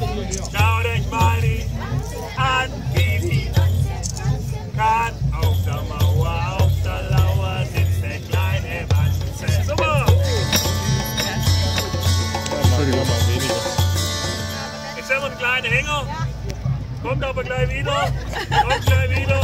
Schau dich mal an, wie sie kann. Auf der Mauer, auf der Lauer sitzt der kleine Wanze. Super! Entschuldigung, mal weniger. Jetzt haben wir einen kleinen Hänger. Kommt aber gleich wieder. Kommt gleich wieder.